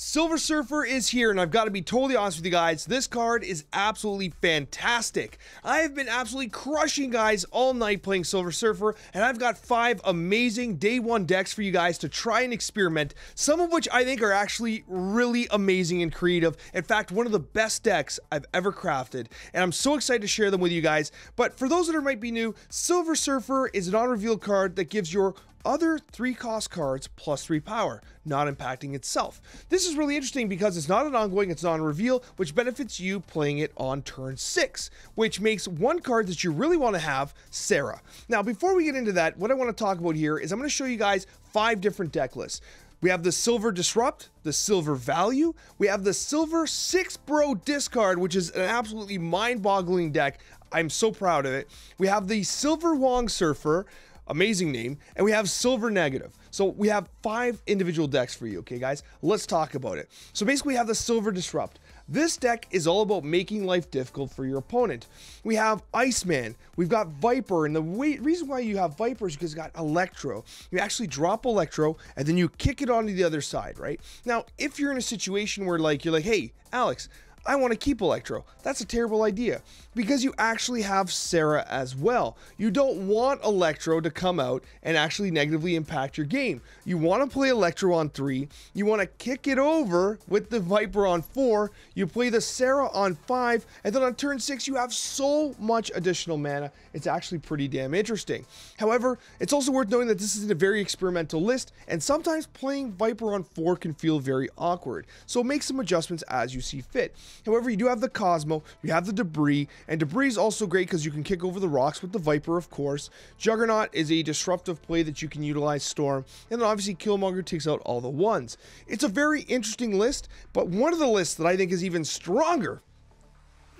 Silver Surfer is here, and I've got to be totally honest with you guys. This card is absolutely fantastic. I have been absolutely crushing guys all night playing Silver Surfer, and I've got five amazing day one decks for you guys to try and experiment, some of which I think are actually really amazing and creative. In fact, one of the best decks I've ever crafted, and I'm so excited to share them with you guys. But for those that are might be new, Silver Surfer is an on-reveal card that gives your other three cost cards plus three power, not impacting itself. This is really interesting because it's not an ongoing, it's on reveal, which benefits you playing it on turn six, which makes one card that you really want to have, Sera. Now, before we get into that, what I want to talk about here is I'm going to show you guys five different deck lists. We have the Silver Disrupt, the Silver Value. We have the Silver Six Bro Discard, which is an absolutely mind boggling deck. I'm so proud of it. We have the Silver Wong Surfer, amazing name. And we have silver negative. So we have five individual decks for you, okay, guys? Let's talk about it. So basically, we have the silver disrupt. This deck is all about making life difficult for your opponent. We have Iceman, we've got Viper, and the way, reason why you have Viper is because you got Electro. You actually drop Electro, and then you kick it onto the other side, right? Now, if you're in a situation where like you're like, hey, Alex, I want to keep Electro. That's a terrible idea because you actually have Sera as well. You don't want Electro to come out and actually negatively impact your game. You want to play Electro on three. You want to kick it over with the Viper on four. You play the Sera on five. And then on turn six, you have so much additional mana. It's actually pretty damn interesting. However, it's also worth noting that this is a very experimental list. And sometimes playing Viper on four can feel very awkward. So make some adjustments as you see fit. However, you do have the Cosmo, you have the Debrii, and Debrii is also great because you can kick over the rocks with the Viper, of course. Juggernaut is a disruptive play that you can utilize Storm, and then obviously Killmonger takes out all the ones. It's a very interesting list, but one of the lists that I think is even stronger,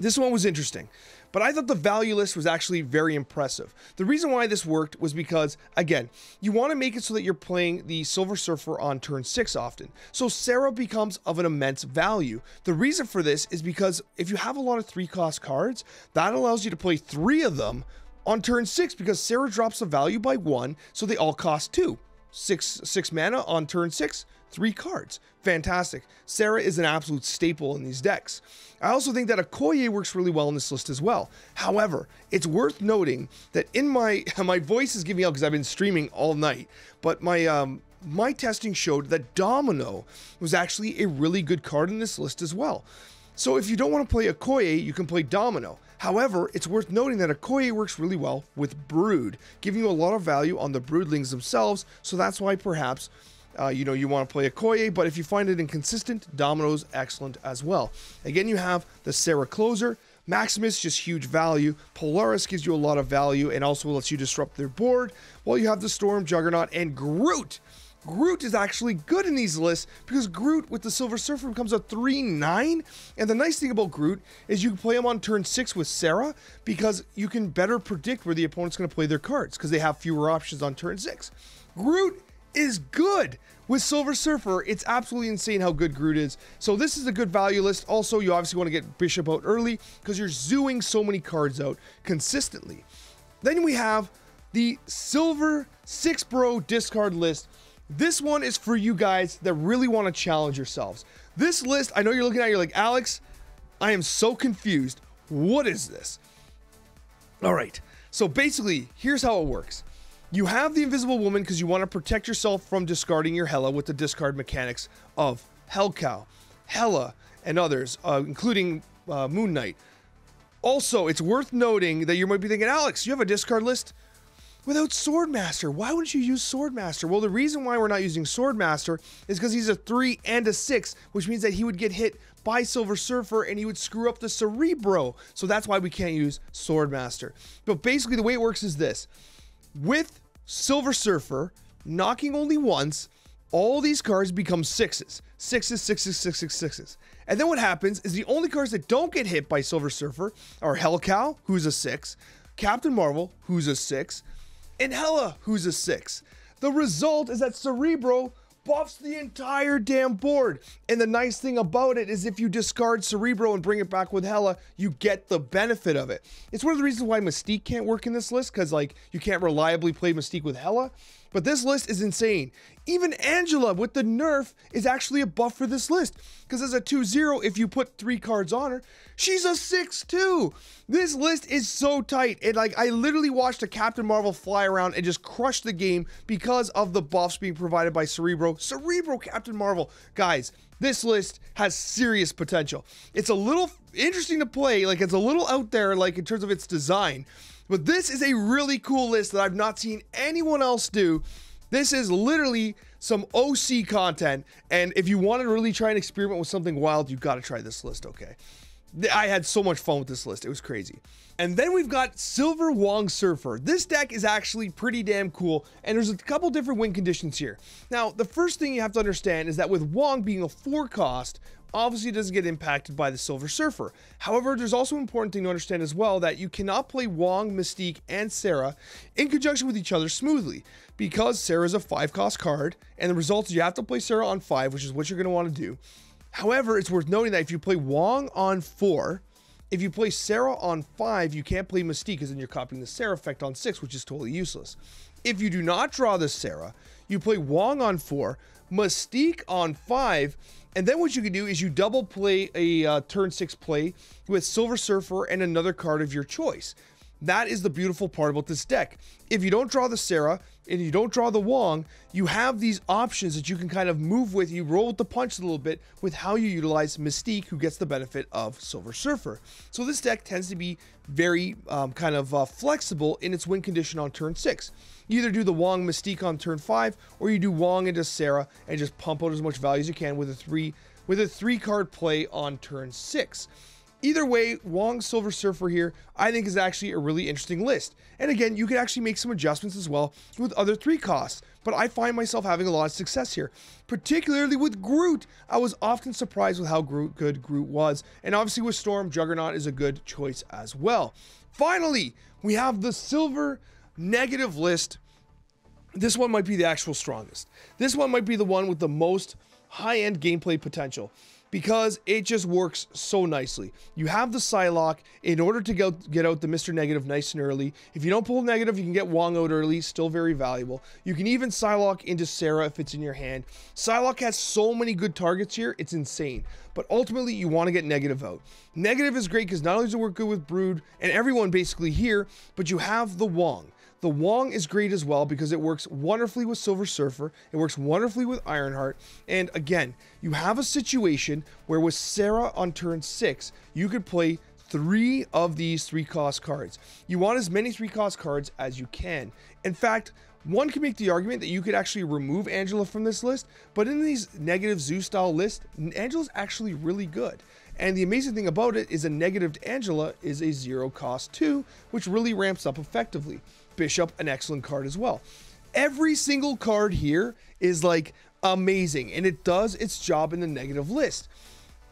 this one was interesting. But I thought the value list was actually very impressive. The reason why this worked was because, again, you want to make it so that you're playing the Silver Surfer on turn 6 often. So Sera becomes of an immense value. The reason for this is because if you have a lot of 3 cost cards, that allows you to play 3 of them on turn 6 because Sera drops the value by 1, so they all cost 2. 6 6 mana on turn 6 three cards. Fantastic. Sera is an absolute staple in these decks. I also think that Okoye works really well in this list as well. However, it's worth noting that in my my voice is giving out because I've been streaming all night, but my um my testing showed that Domino was actually a really good card in this list as well. So if you don't want to play Okoye, you can play Domino. However, it's worth noting that Okoye works really well with Brood, giving you a lot of value on the Broodlings themselves, so that's why perhaps uh, you know, you want to play a Okoye, but if you find it inconsistent, Domino's excellent as well. Again, you have the Sera Closer. Maximus, just huge value. Polaris gives you a lot of value and also lets you disrupt their board. While you have the Storm, Juggernaut, and Groot. Groot is actually good in these lists because Groot with the Silver Surfer becomes a 3-9. And the nice thing about Groot is you can play him on turn 6 with Sera because you can better predict where the opponent's going to play their cards because they have fewer options on turn 6. Groot is good. With Silver Surfer, it's absolutely insane how good Groot is. So this is a good value list. Also, you obviously want to get Bishop out early because you're zooing so many cards out consistently. Then we have the Silver 6 Bro discard list. This one is for you guys that really want to challenge yourselves. This list, I know you're looking at you're like, Alex, I am so confused. What is this? All right. So basically, here's how it works. You have the Invisible Woman because you want to protect yourself from discarding your Hela with the discard mechanics of Hellcow, Hela, and others, uh, including uh, Moon Knight. Also, it's worth noting that you might be thinking, Alex, you have a discard list without Swordmaster. Why wouldn't you use Swordmaster? Well, the reason why we're not using Swordmaster is because he's a 3 and a 6, which means that he would get hit by Silver Surfer and he would screw up the Cerebro. So that's why we can't use Swordmaster. But basically, the way it works is this with Silver Surfer knocking only once, all these cards become sixes. Sixes, sixes, sixes, sixes. And then what happens is the only cards that don't get hit by Silver Surfer are Hellcow, who's a six, Captain Marvel, who's a six, and Hela, who's a six. The result is that Cerebro buffs the entire damn board. And the nice thing about it is if you discard Cerebro and bring it back with Hela, you get the benefit of it. It's one of the reasons why Mystique can't work in this list, because like you can't reliably play Mystique with Hela. But this list is insane. Even Angela with the nerf is actually a buff for this list. Because as a 2-0, if you put three cards on her, she's a 6-2. This list is so tight. And like I literally watched a Captain Marvel fly around and just crush the game because of the buffs being provided by Cerebro. Cerebro Captain Marvel. Guys, this list has serious potential. It's a little interesting to play, like it's a little out there, like in terms of its design. But this is a really cool list that I've not seen anyone else do. This is literally some OC content. And if you want to really try and experiment with something wild, you've got to try this list, okay? I had so much fun with this list. It was crazy. And then we've got Silver Wong Surfer. This deck is actually pretty damn cool, and there's a couple different win conditions here. Now, the first thing you have to understand is that with Wong being a 4 cost, obviously doesn't get impacted by the Silver Surfer. However, there's also an important thing to understand as well that you cannot play Wong, Mystique, and Sera in conjunction with each other smoothly because Sera is a 5 cost card, and the result is you have to play Sera on 5, which is what you're going to want to do. However, it's worth noting that if you play Wong on 4, if you play Sera on 5, you can't play Mystique because then you're copying the Sera effect on 6, which is totally useless. If you do not draw the Sera, you play Wong on 4, Mystique on 5, and then what you can do is you double play a uh, turn 6 play with Silver Surfer and another card of your choice. That is the beautiful part about this deck. If you don't draw the Sera and you don't draw the Wong, you have these options that you can kind of move with. You roll with the punch a little bit with how you utilize Mystique, who gets the benefit of Silver Surfer. So this deck tends to be very um, kind of uh, flexible in its win condition on turn 6. You either do the Wong Mystique on turn 5, or you do Wong into Sera and just pump out as much value as you can with a 3 with a 3 card play on turn 6. Either way, Wong Silver Surfer here, I think is actually a really interesting list. And again, you can actually make some adjustments as well with other three costs. But I find myself having a lot of success here, particularly with Groot. I was often surprised with how Groot, good Groot was. And obviously with Storm, Juggernaut is a good choice as well. Finally, we have the Silver Negative list. This one might be the actual strongest. This one might be the one with the most high-end gameplay potential because it just works so nicely. You have the Psylocke in order to get, get out the Mr. Negative nice and early. If you don't pull negative, you can get Wong out early, still very valuable. You can even Psylocke into Sera if it's in your hand. Psylocke has so many good targets here, it's insane. But ultimately, you want to get negative out. Negative is great because not only does it work good with Brood and everyone basically here, but you have the Wong. The Wong is great as well because it works wonderfully with Silver Surfer. It works wonderfully with Ironheart. And again, you have a situation where with Sera on turn six, you could play three of these three cost cards. You want as many three cost cards as you can. In fact, one can make the argument that you could actually remove Angela from this list, but in these negative zoo style lists, Angela's actually really good. And the amazing thing about it is a negative Angela is a zero cost too, which really ramps up effectively. Bishop, an excellent card as well. Every single card here is like amazing and it does its job in the negative list.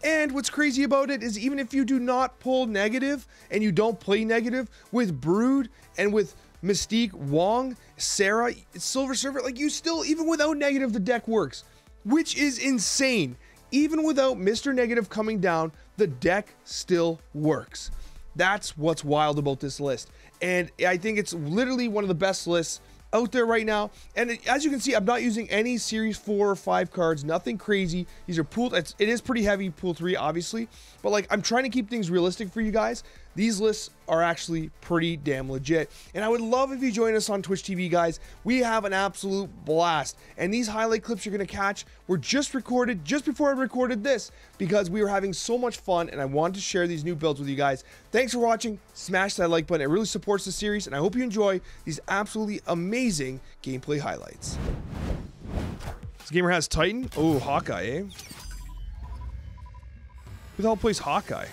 And what's crazy about it is even if you do not pull negative and you don't play negative with Brood and with Mystique, Wong, Sera, Silver Surfer, like you still, even without negative, the deck works, which is insane. Even without Mr. Negative coming down, the deck still works. That's what's wild about this list. And I think it's literally one of the best lists out there right now. And as you can see, I'm not using any series four or five cards, nothing crazy. These are pooled. It's, it is pretty heavy pool three, obviously, but like I'm trying to keep things realistic for you guys. These lists are actually pretty damn legit. And I would love if you join us on Twitch TV, guys. We have an absolute blast. And these highlight clips you're to catch were just recorded just before I recorded this because we were having so much fun and I wanted to share these new builds with you guys. Thanks for watching. Smash that like button. It really supports the series and I hope you enjoy these absolutely amazing gameplay highlights. This gamer has Titan. Oh, Hawkeye, eh? Who the hell plays Hawkeye?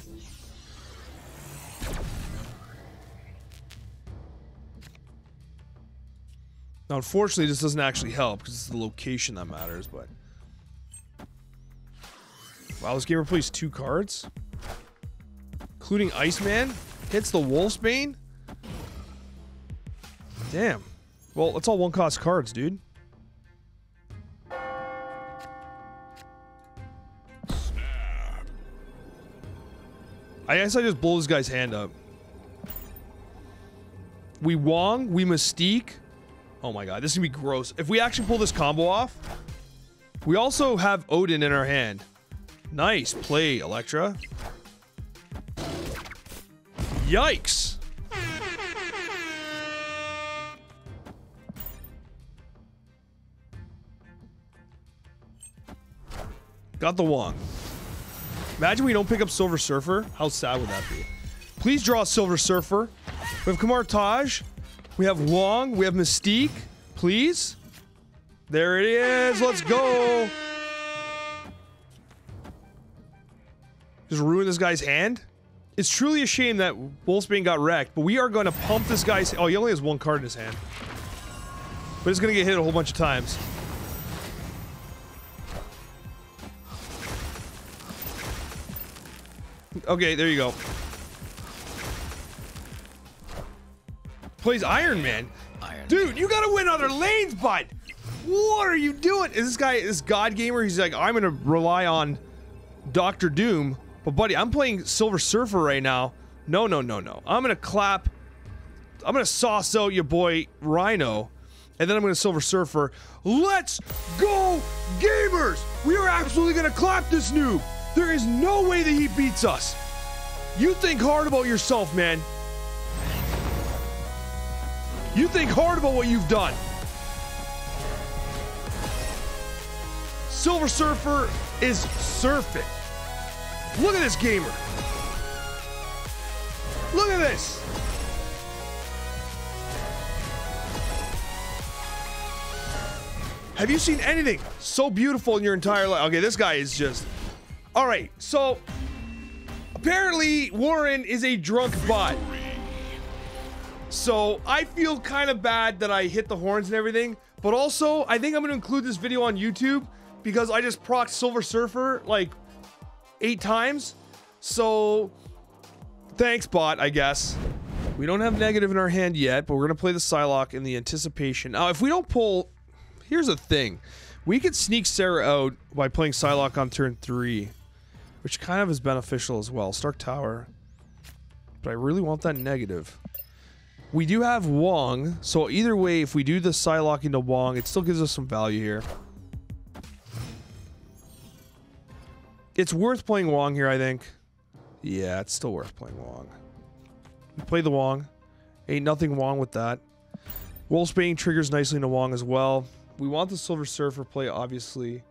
Now, unfortunately, this doesn't actually help because it's the location that matters, but... Wow, this gamer plays two cards? Including Iceman? Hits the Wolfsbane? Damn. Well, it's all one-cost cards, dude. I guess I just blow this guy's hand up. We Wong, we Mystique, Oh my god, this is gonna be gross. If we actually pull this combo off, we also have Odin in our hand. Nice play, Electra. Yikes! Got the Wong. Imagine we don't pick up Silver Surfer. How sad would that be? Please draw Silver Surfer. We have Kamar Taj. We have Wong. We have Mystique. Please. There it is. Let's go. Just ruin this guy's hand. It's truly a shame that Wolfsbane got wrecked, but we are going to pump this guy's... Oh, he only has one card in his hand. But he's going to get hit a whole bunch of times. Okay, there you go. Plays Iron Man. Iron Dude, you gotta win other lanes, bud! What are you doing? Is this guy, this god gamer, he's like, I'm gonna rely on Doctor Doom. But buddy, I'm playing Silver Surfer right now. No, no, no, no. I'm gonna clap. I'm gonna sauce out your boy Rhino. And then I'm gonna Silver Surfer. Let's go, gamers! We are absolutely gonna clap this noob! There is no way that he beats us. You think hard about yourself, man. You think hard about what you've done. Silver Surfer is surfing. Look at this gamer. Look at this. Have you seen anything so beautiful in your entire life? Okay, this guy is just. All right, so apparently Warren is a drunk bot. So I feel kind of bad that I hit the horns and everything, but also I think I'm gonna include this video on YouTube because I just procced Silver Surfer like eight times. So thanks, bot, I guess. We don't have negative in our hand yet, but we're gonna play the Psylocke in the anticipation. Now, if we don't pull, here's the thing: we could sneak Sera out by playing Psylocke on turn three, which kind of is beneficial as well. Stark Tower, but I really want that negative. We do have Wong, so either way, if we do the Psylocke into Wong, it still gives us some value here. It's worth playing Wong here, I think. Yeah, it's still worth playing Wong. We play the Wong. Ain't nothing wrong with that. Wolfsbane triggers nicely into Wong as well. We want the Silver Surfer play, obviously.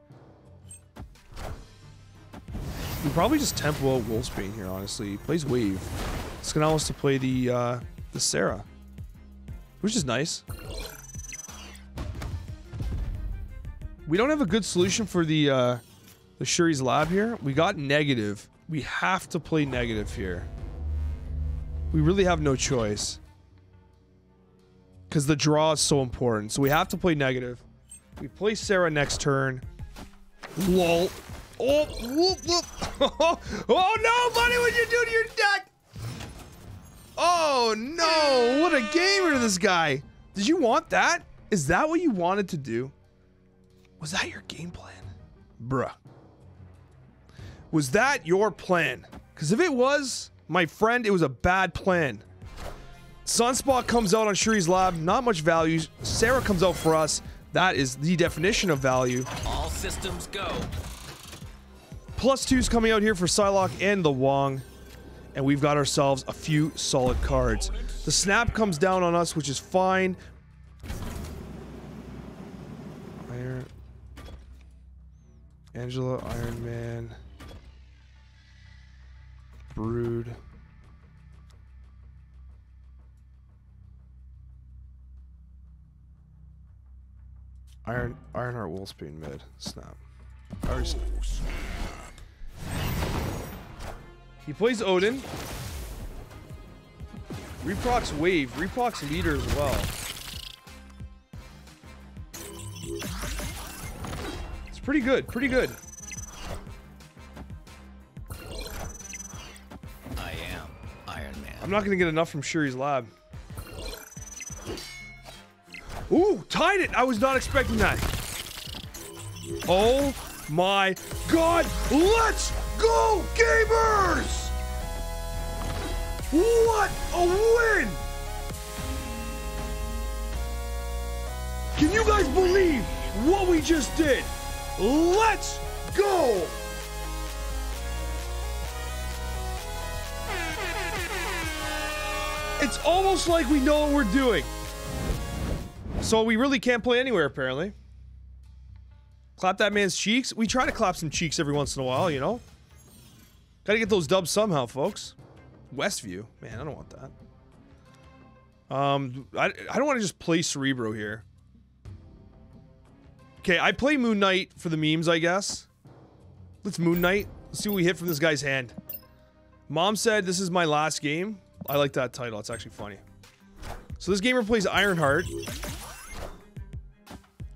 We probably just tempo out Wolfsbane here, honestly. He plays Wave. It's gonna allow us to play the uh, the Sera, which is nice. We don't have a good solution for the uh, the Shuri's Lab here. We got negative. We have to play negative here. We really have no choice. Because the draw is so important. So we have to play negative. We play Sera next turn. Lol. Oh, whoop, whoop. oh no, buddy, what'd you do to your deck? Oh no, what a gamer this guy. Did you want that? Is that what you wanted to do? Was that your game plan? Bruh. Was that your plan? Because if it was, my friend, it was a bad plan. Sunspot comes out on Shuri's Lab, not much value. Sera comes out for us. That is the definition of value. All systems go. Plus two's coming out here for Psylocke and the Wong. And we've got ourselves a few solid cards. The snap comes down on us, which is fine. Iron... Angela, Iron Man... Brood... Iron Ironheart Wolfsbane mid. Snap. Already snap. He plays Odin. Reprox Wave. Reprox Leader as well. It's pretty good. Pretty good. I am Iron Man. I'm not going to get enough from Shuri's lab. Ooh, tied it. I was not expecting that. Oh my god. Let's go, gamers! What a win! Can you guys believe what we just did? Let's go! It's almost like we know what we're doing. So we really can't play anywhere, apparently. Clap that man's cheeks. We try to clap some cheeks every once in a while, you know? Gotta get those dubs somehow, folks. Westview. Man, I don't want that. Um, I, I don't want to just play Cerebro here. Okay, I play Moon Knight for the memes, I guess. Let's Moon Knight. Let's see what we hit from this guy's hand. Mom said this is my last game. I like that title. It's actually funny. So this gamer plays Ironheart.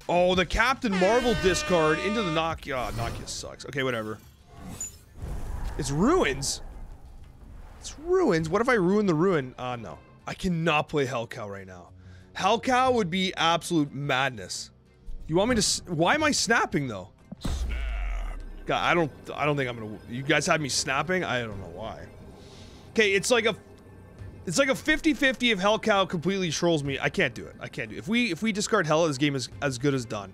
Oh, the Captain Marvel discard into the Nakia. Oh, Nakia sucks. Okay, whatever. It's ruins. It's ruins. What if I ruin the ruin? Uh, no. I cannot play Hellcow right now. Hellcow would be absolute madness. You want me to? Why am I snapping though? God, I don't. I don't think I'm gonna. You guys have me snapping. I don't know why. Okay, it's like a. It's like a 50-50 if Hellcow completely trolls me. I can't do it. I can't do it. If we if we discard Hell, this game is as good as done.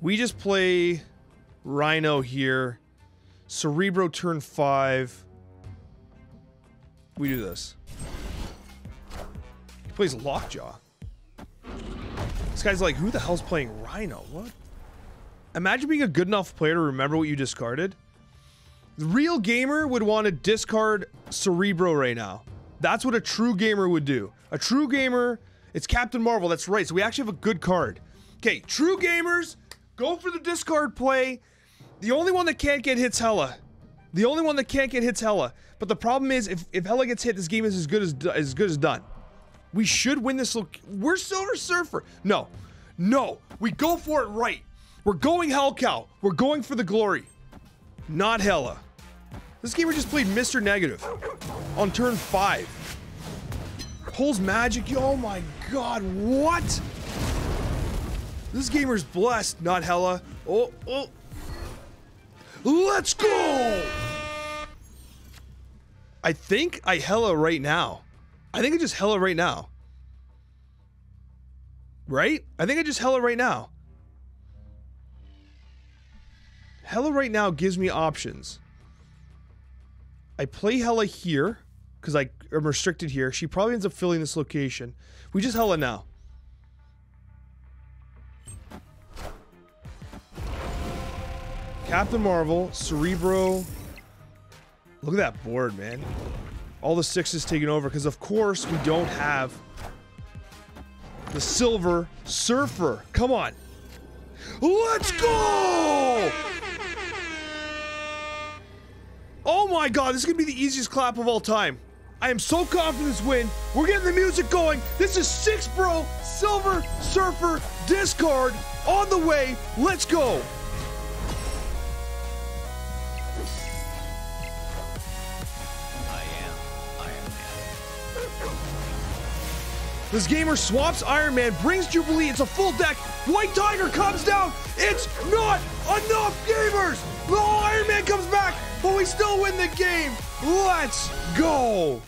We just play Rhino here. Cerebro turn five. We do this. He plays Lockjaw. This guy's like, who the hell's playing Rhino? What? Imagine being a good enough player to remember what you discarded. The real gamer would want to discard Cerebro right now. That's what a true gamer would do. A true gamer, it's Captain Marvel, that's right. So we actually have a good card. Okay, true gamers, go for the discard play. The only one that can't get hits Hela. The only one that can't get hits Hela. But the problem is, if, if Hela gets hit, this game is as good as as good as done. We should win this. Look, we're Silver Surfer. No, no, we go for it right. We're going Hellcow. We're going for the glory, not Hella. This gamer just played Mr. Negative on turn five. Pulls magic. Oh my god, what? This gamer's blessed, not Hella. Oh, oh. Let's go! I think I Hela right now. I think I just Hela right now. Right? I think I just Hela right now. Hela right now gives me options. I play Hela here because I am restricted here. She probably ends up filling this location. We just Hela now. Captain Marvel, Cerebro. Look at that board, man. All the sixes taken over because, of course, we don't have the Silver Surfer. Come on. Let's go! Oh my god, this is gonna be the easiest clap of all time. I am so confident this win. We're getting the music going. This is Six Bro Silver Surfer Discard on the way. Let's go. This gamer swaps Iron Man, brings Jubilee, it's a full deck. White Tiger comes down. It's not enough gamers. Oh, Iron Man comes back, but we still win the game. Let's go.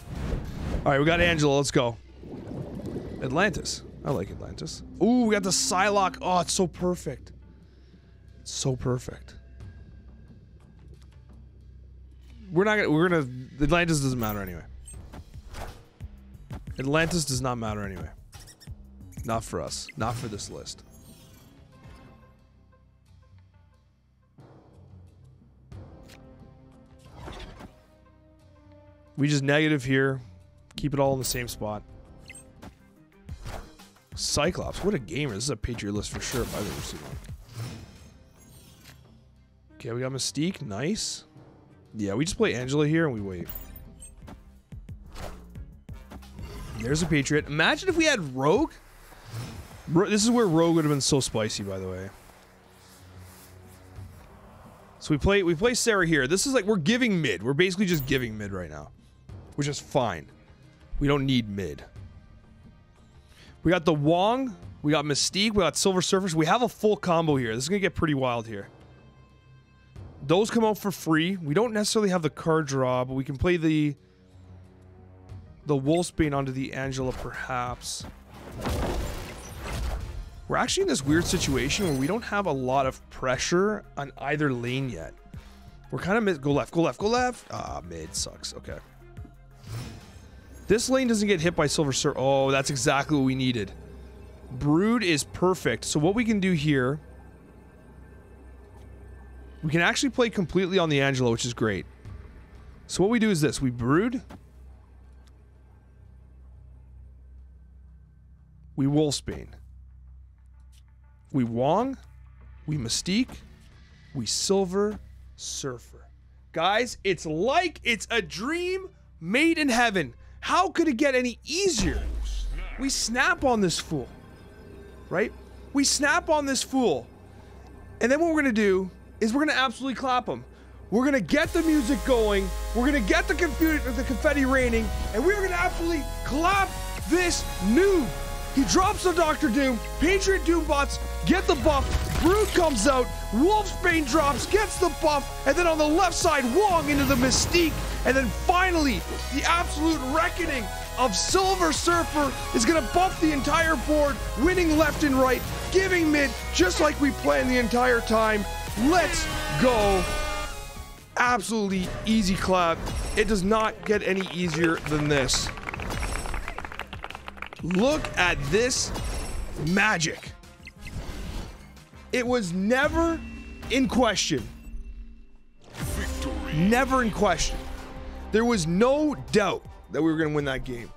All right, we got Angela. Let's go. Atlantis. I like Atlantis. Ooh, we got the Psylocke. Oh, it's so perfect. So perfect. We're not gonna. We're gonna. Atlantis doesn't matter anyway. Atlantis does not matter anyway. Not for us. Not for this list. We just negative here. Keep it all in the same spot. Cyclops. What a gamer. This is a Patriot list for sure ever seen one. Okay, we got Mystique. Nice. Yeah, we just play Angela here and we wait. There's a Patriot. Imagine if we had Rogue. Ro- this is where Rogue would have been so spicy, by the way. So we play we play Sera here. This is like we're giving mid. We're basically just giving mid right now, which is fine. We don't need mid. We got the Wong. We got Mystique. We got Silver Surfers. We have a full combo here. This is gonna get pretty wild here. Those come out for free. We don't necessarily have the card draw, but we can play the the Wolfsbane onto the Angela, perhaps. We're actually in this weird situation where we don't have a lot of pressure on either lane yet. We're kind of mid. Go left, go left, go left. Ah, mid sucks. Okay. This lane doesn't get hit by Silver Sir. Oh, that's exactly what we needed. Brood is perfect. So what we can do here, we can actually play completely on the Angela, which is great. So what we do is this: we brood, we Wolfsbane, we Wong, we Mystique, we Silver Surfer. Guys, it's like it's a dream made in heaven. How could it get any easier? We snap on this fool, right? We snap on this fool. And then what we're gonna do is we're gonna absolutely clap him. We're gonna get the music going. We're gonna get the, the confetti raining, and we're gonna absolutely clap this noob. He drops the Doctor Doom. Patriot Doombots get the buff. Brood comes out. Wolfsbane drops, gets the buff, and then on the left side, Wong into the Mystique, and then finally the absolute reckoning of Silver Surfer is gonna buff the entire board, winning left and right, giving mid just like we planned the entire time. Let's go. Absolutely easy clap. It does not get any easier than this. Look at this magic. It was never in question. Never in question. There was no doubt that we were going to win that game.